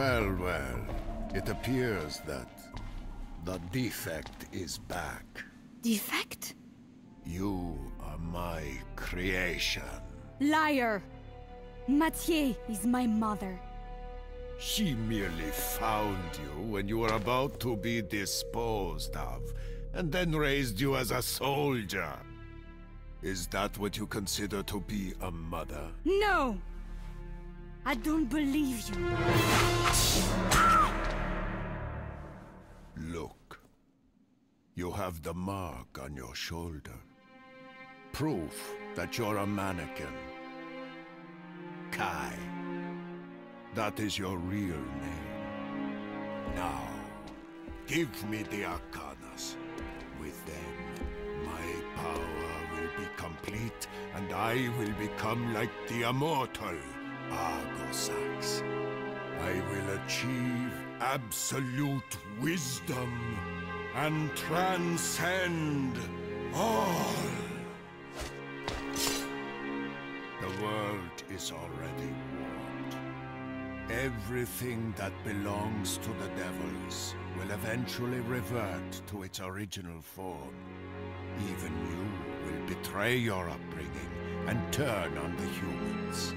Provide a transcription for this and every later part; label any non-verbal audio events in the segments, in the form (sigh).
Well, well. It appears that the defect is back. Defect? You are my creation. Liar! Matier is my mother. She merely found you when you were about to be disposed of, and then raised you as a soldier. Is that what you consider to be a mother? No! I don't believe you. Look. You have the mark on your shoulder. Proof that you're a mannequin. Kai. That is your real name. Now, give me the Arcanas. With them, my power will be complete, and I will become like the immortal Argosax. I will achieve absolute wisdom and transcend all. The world is already warped. Everything that belongs to the devils will eventually revert to its original form. Even you will betray your upbringing and turn on the humans.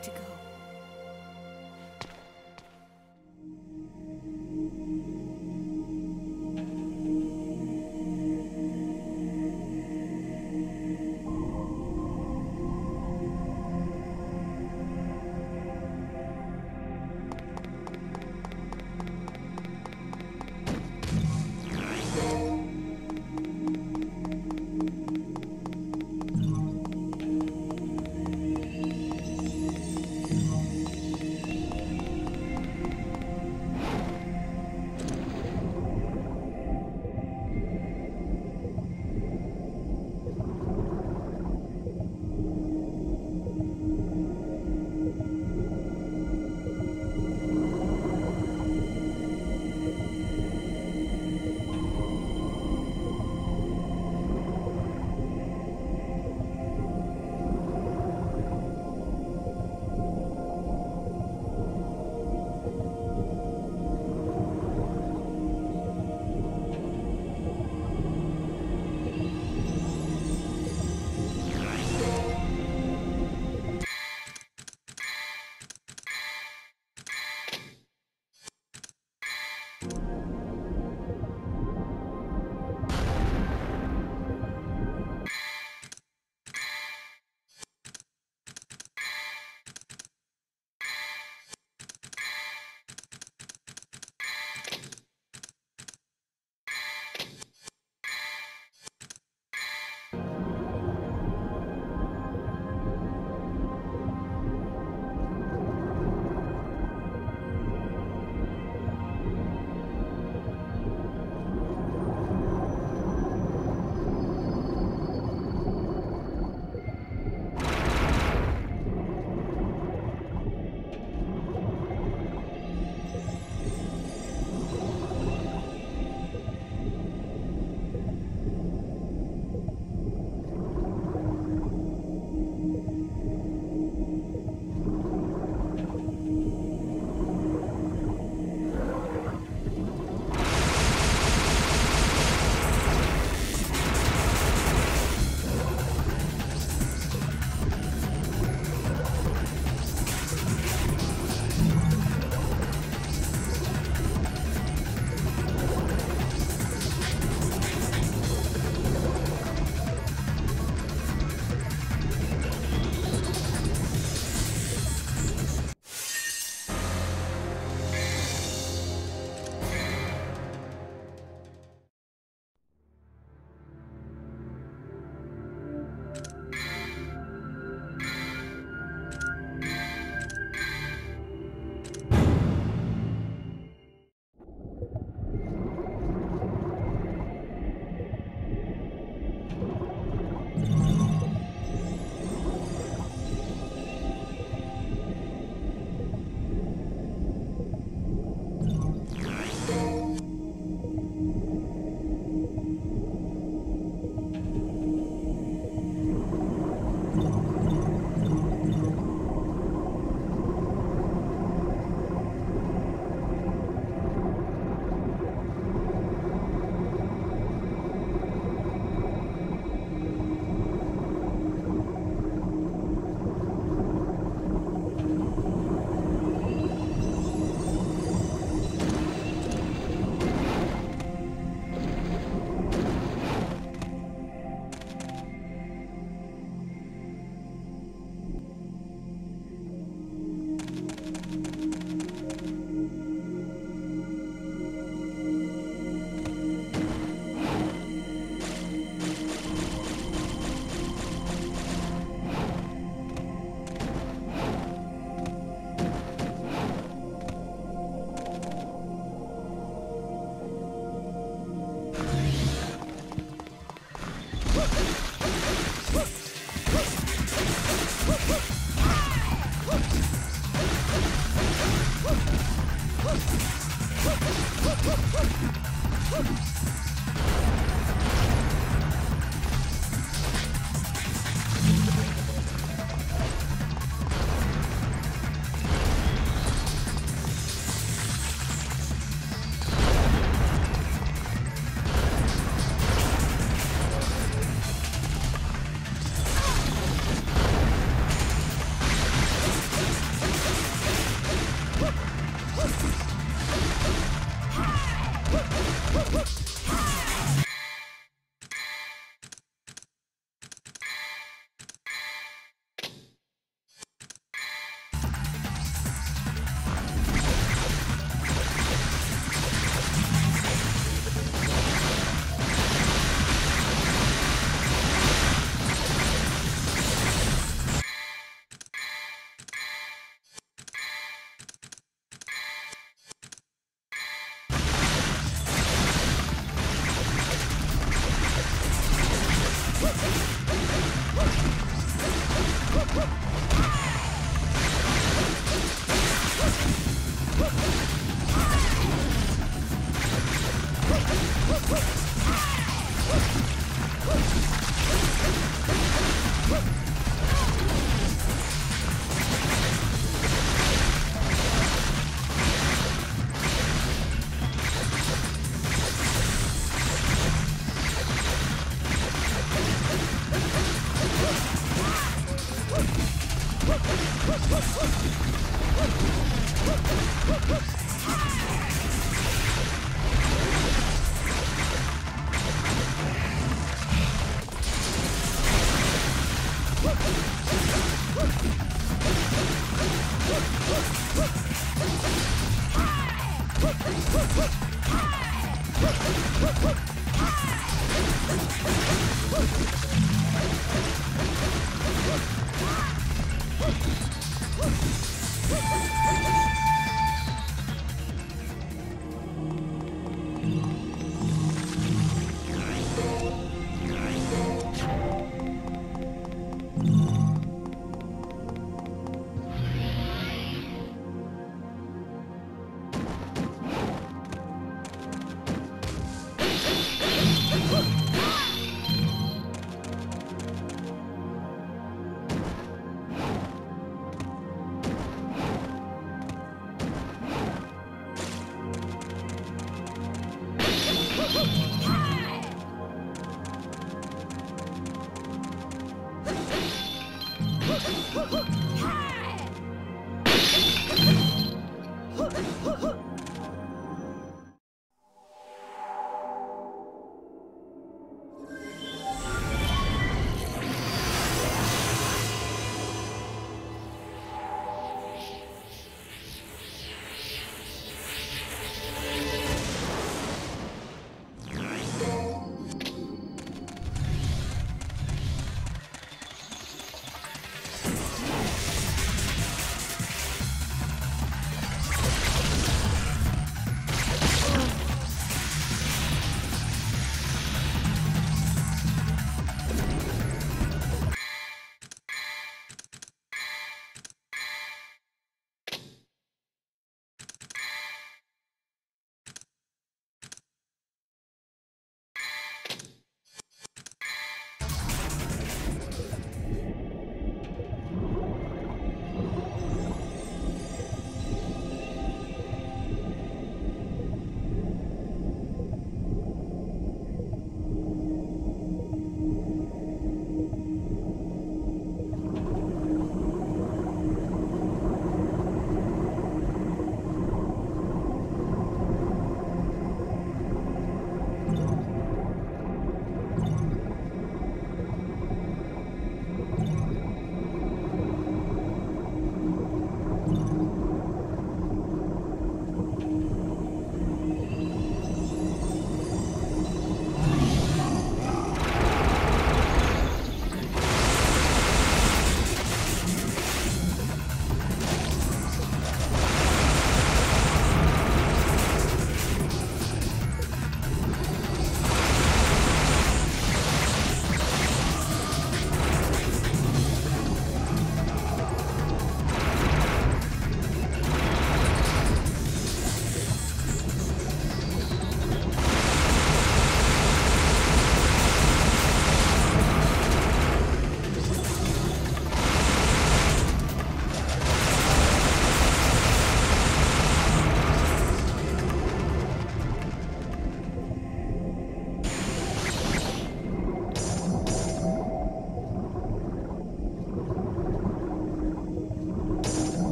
这个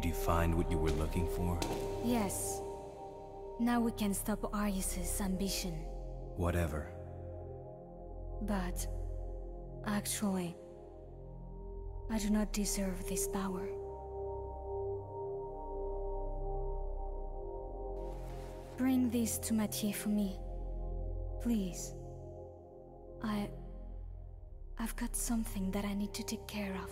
Did you find what you were looking for? Yes. Now we can stop Arius's ambition. Whatever. But... Actually... I do not deserve this power. Bring this to Matier for me. Please. I... I've got something that I need to take care of.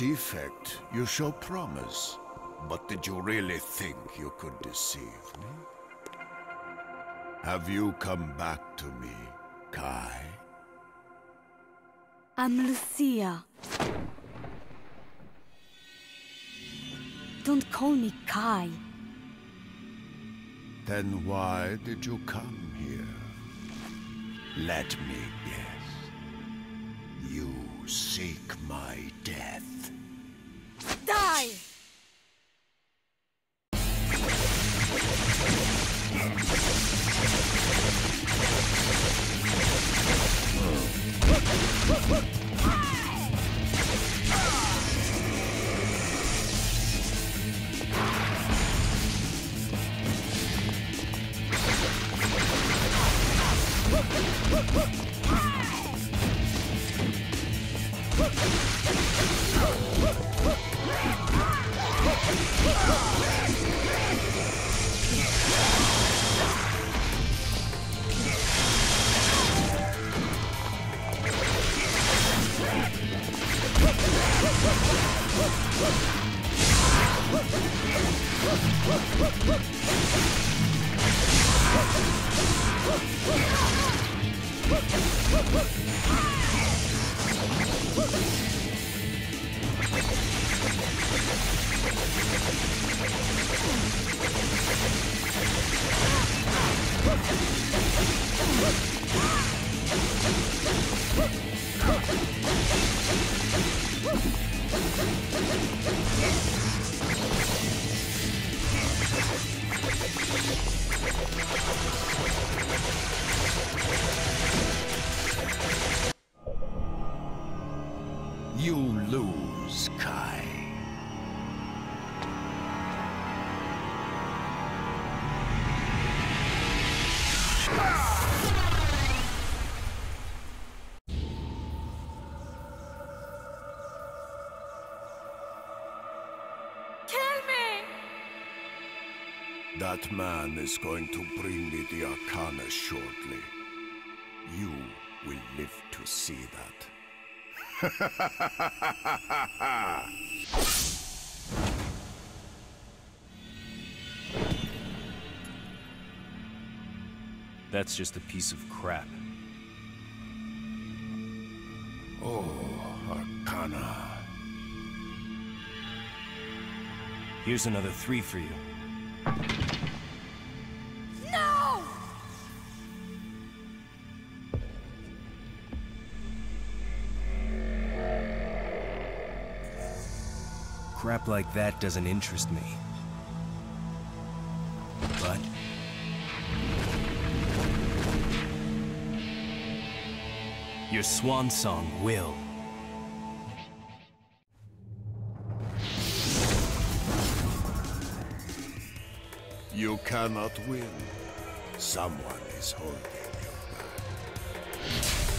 Defect, you show promise. But did you really think you could deceive me? Have you come back to me, Kai? I'm Lucia. Don't call me Kai. Then why did you come here? Let me guess. You seek my death. Die! You That man is going to bring me the Arcana shortly. You will live to see that. (laughs) That's just a piece of crap. Oh, Arcana. Here's another three for you. No! Crap like that doesn't interest me. But... Your swan song will. Cannot win. Someone is holding you back.